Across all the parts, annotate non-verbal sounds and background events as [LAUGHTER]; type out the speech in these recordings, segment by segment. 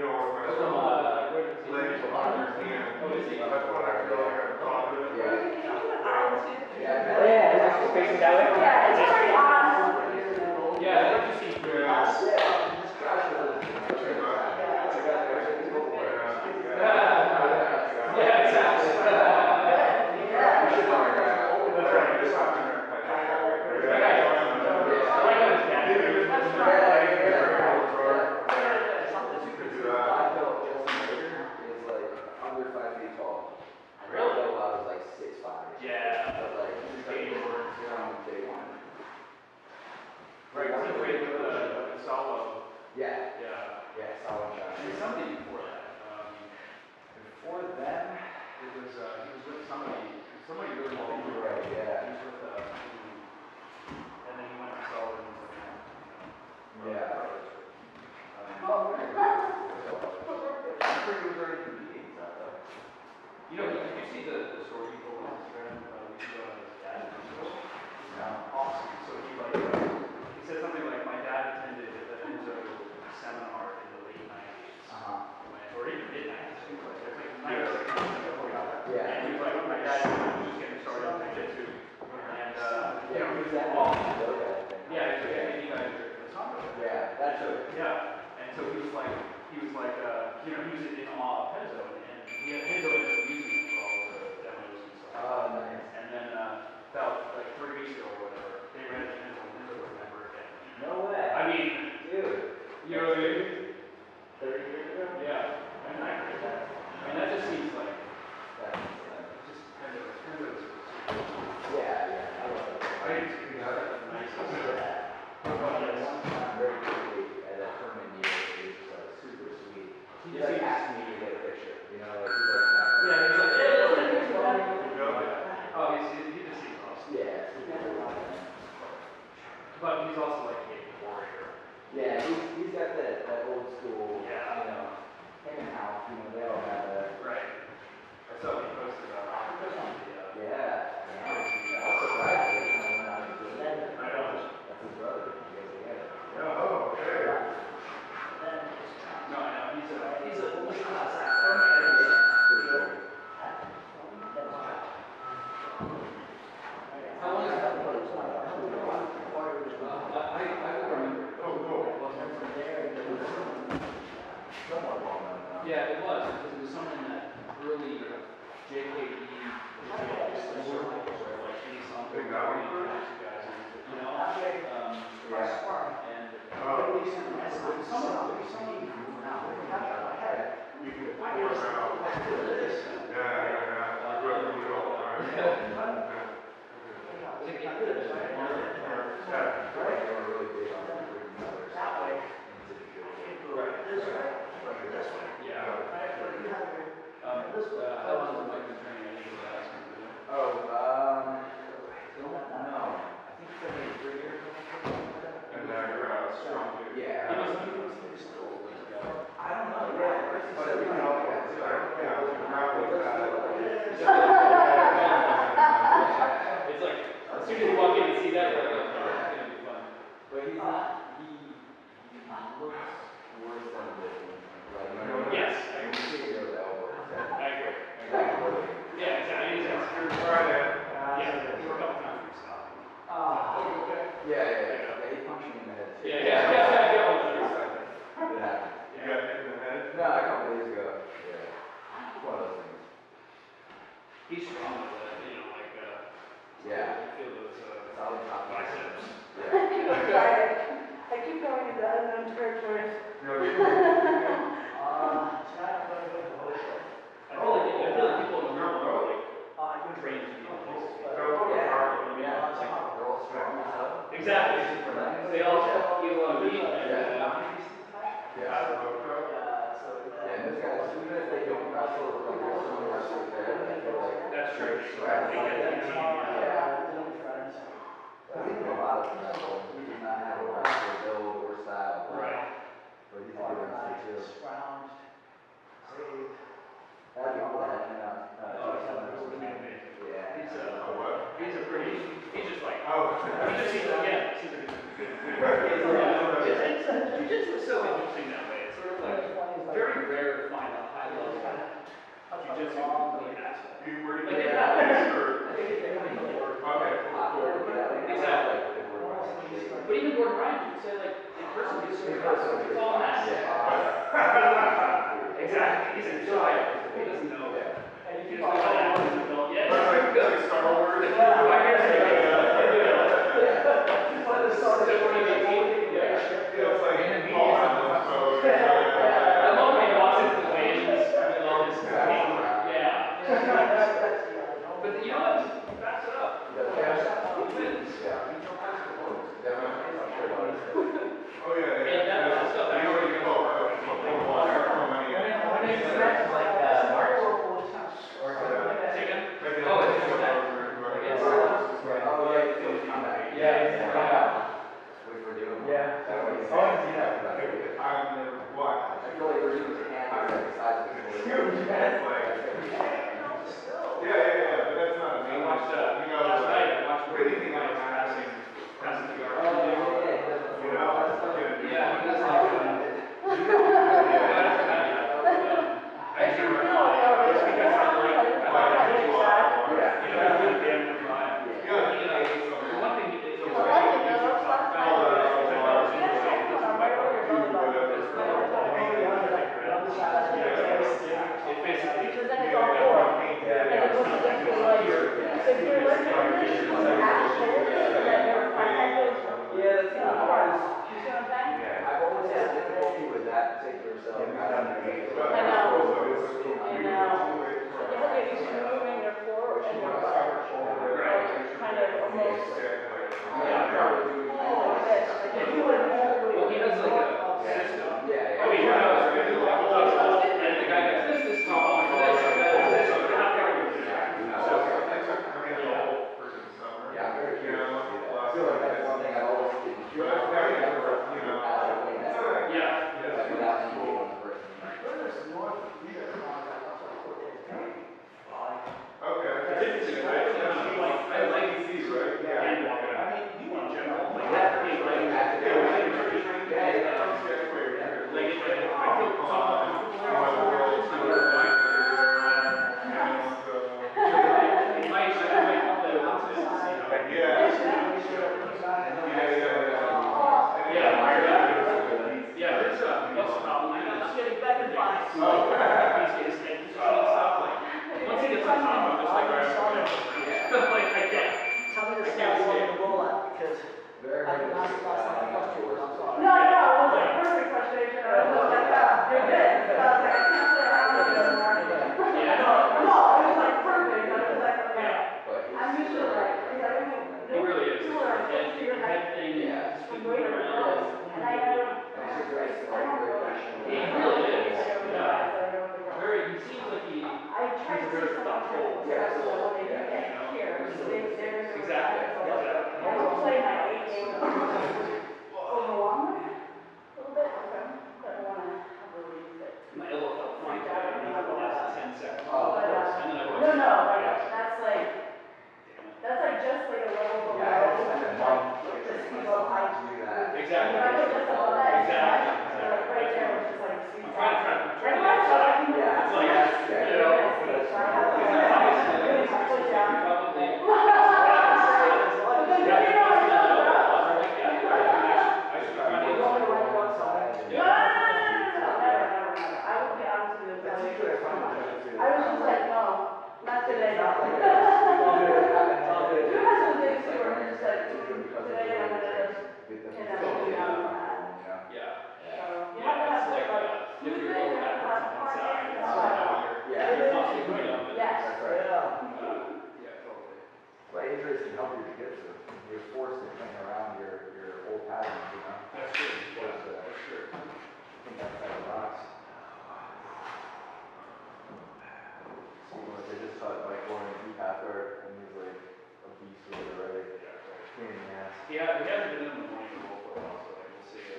know, my son. That's what I feel like I'm. Yeah, it's facing that way. Yeah, it's odd.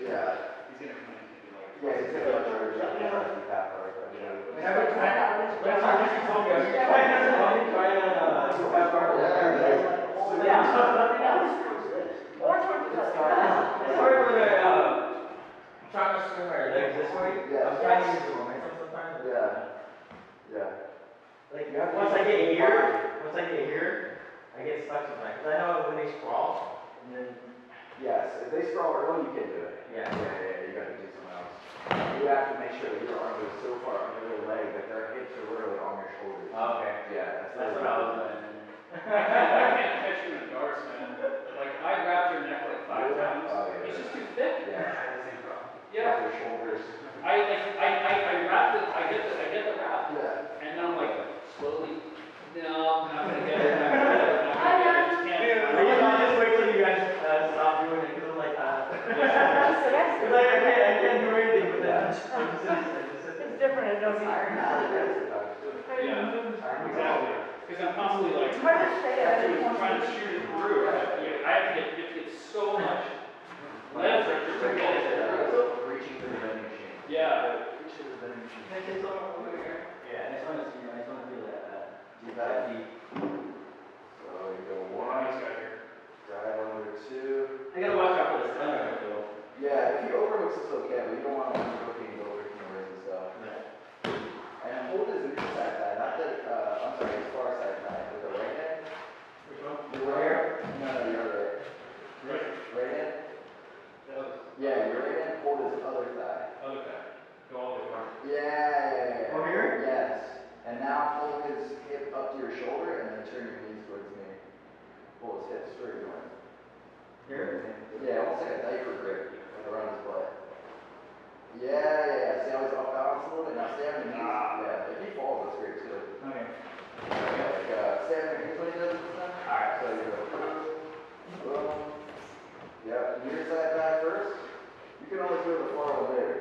Yeah. Yeah. I'm trying to Yeah, yeah. Once I get here, once I get here, I get stuck sometimes. Cause I know when they sprawl, and then, Yes, if they sprawl early, you can do it. yeah. Yeah, yeah, you gotta do something else. You have to make sure that your arm is so far under their leg that their hips are literally on your shoulders. Okay. Yeah, that's. That's what I was doing. [LAUGHS] I can't, I can't catch you in the D'Arce, man. Like, I wrapped your neck like five Really? times. Oh, yeah. It's just too thick. Yeah. I had the same problem. Yeah. Their shoulders. I like, I, I, I wrapped it, I get the, I get the wrap, Yeah. and then I'm like, slowly, no, I'm not gonna get it. I'm not gonna get it, I'm not gonna get it. I just I can't. usually just wait till you guys uh, stop doing it, cause I'm like, uh, That's the next cause like, I can't, I can't do anything with that. I'm just, I'm just, I'm just. It's different, it doesn't matter. Yeah, exactly. Because I'm constantly like, It's hard to say at any point. Trying to shoot it through. I have to get, I have to get, you get so much leverage to get it through. Reaching for the vending machine. Yeah. Reach for the vending machine. Yeah, I just wanna see, I just wanna feel that, uh, Deep that deep. So you go One, one, he's got here. drive under two. I gotta watch out for this, I don't know, though. Yeah, if he overhooks, it's okay, but you don't want to overhooking and overhooking words and stuff. And hold his neutral side thigh, not the, uh, I'm sorry, his far side thigh, with the right hand. Which one? The right hand? No, no, your other. Right. Right hand? The other, Yeah, your right hand, hold his other thigh. other guy. Go all the way back. Yeah, yeah, yeah, yeah. Over here? Yes. And now pull his hip up to your shoulder and then turn your knees towards me. Pull his hips straight north. Here? Yeah, almost like a diaper grip, like around his butt. Yeah, yeah, yeah. See how he's off balance a little bit? Now stay on your knees. Ah. Yeah, if he falls, that's great too. Okay. Yeah, like, uh, stay on your knees when he does it this time. Alright. So you go, boom. Yeah, your side back first. You can always the far one later.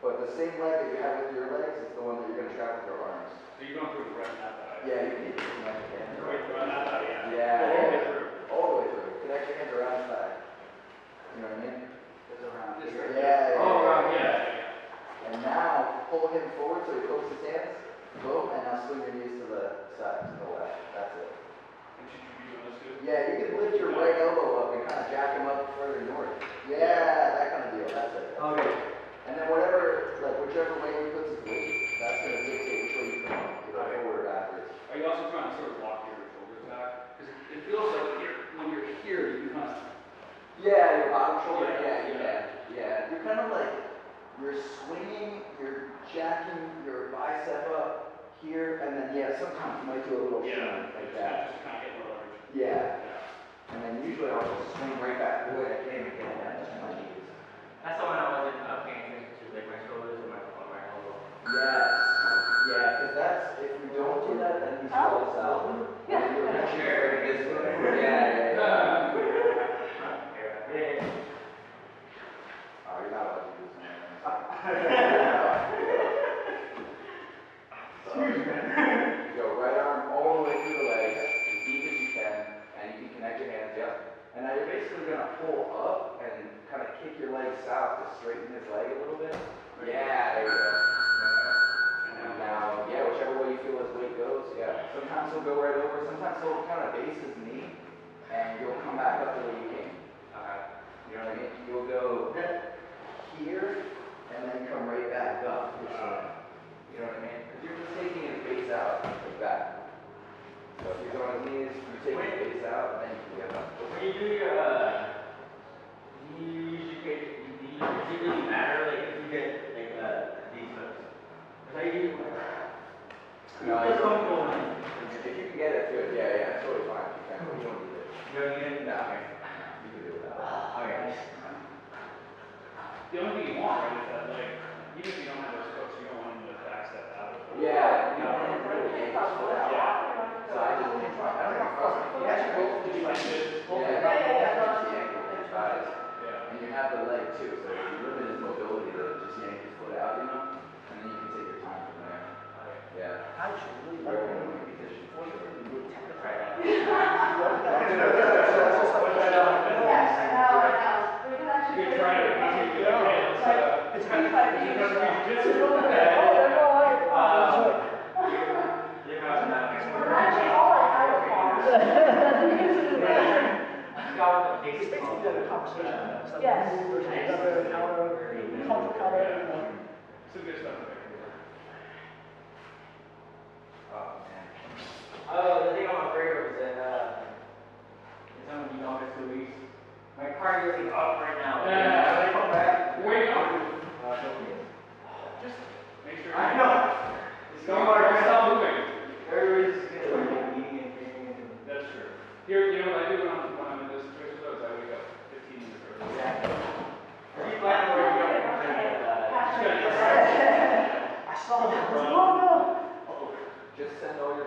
But the same leg that you have with your legs is the one that you're gonna trap with your arms. So you're going through the front, not that. Yeah, you can do this like you can. Right, front, not that, yeah. Yeah, All the way through. All the way through. Connect your hands around his thigh. You know what I mean? It's around This here. right Yeah, yeah. Oh, yeah, right, yeah. yeah, yeah. And now pull him forward so he pokes his hands. Boom, and now swing your knees to the side, to the left. That's it. Yeah, you can lift your right elbow up and kind of jack him up further north. Yeah, that kind of deal. That's it. Okay. And then whatever, like whichever way he puts his weight, that's going to dictate which way you come up, either okay. forward or backwards. Are you also trying to sort of lock your shoulders back? Because it feels like you're, when you're here, you kind of. Yeah, your bottom shoulder. Yeah, yeah, yeah. yeah. You're kind of like you're swinging, you're jacking your bicep up here, and then, yeah, sometimes you might do a little swing Yeah. like that. Just kind of get more leverage. Yeah, Yeah. and then usually I'll just swing right back, the way I came again, that my knees. That's something I wasn't uh, paying attention to, like my shoulders and my, or my elbow. Yes, yeah, because that's, if we don't do that, then these Oh. falls out. Yeah, wrong, right, is that like, even if you don't have those folks, you don't want them to backstep out of it. Yeah, you know, and really, they thought so out. Yeah. So I just didn't try, I don't know, if you actually both do like this. Yeah. And you have the leg too, so if you limit his mobility though, just yank his foot out, you know, and then you can take your time from there. Yeah. I really. Here, you know what I do when I'm, when I'm in this situation though, I wake up fifteen minutes early. Are you glad we're? [LAUGHS] I saw that. Oh, no. Just send all your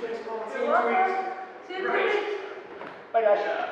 please three. on three. Grace. Grace.